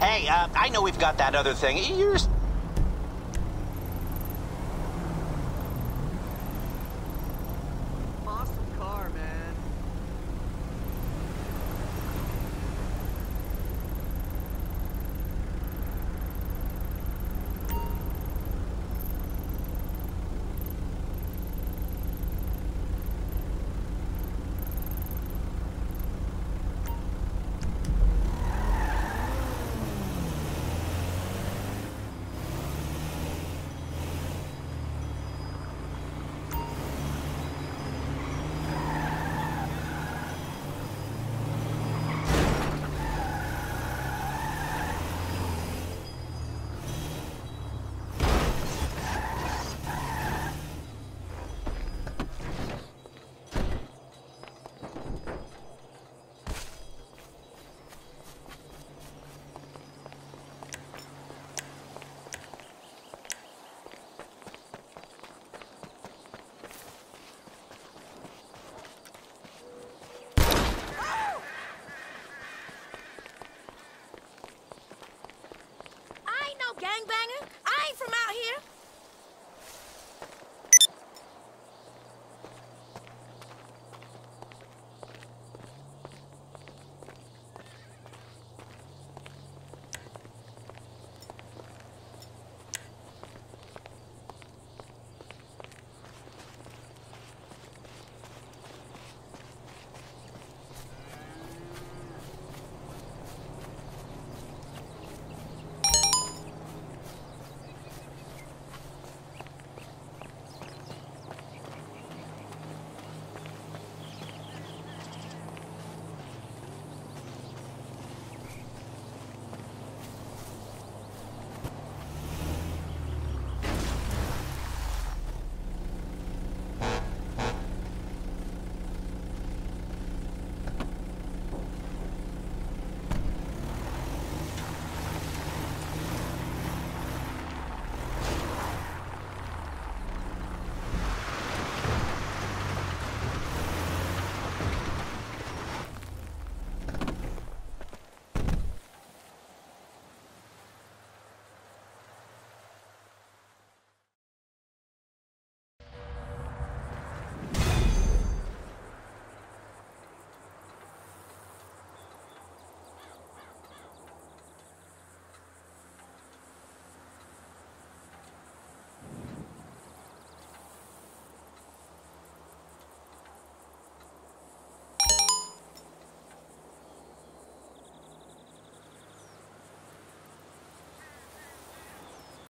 Hey, uh, I know we've got that other thing. You're Gangbanger? I ain't from out here.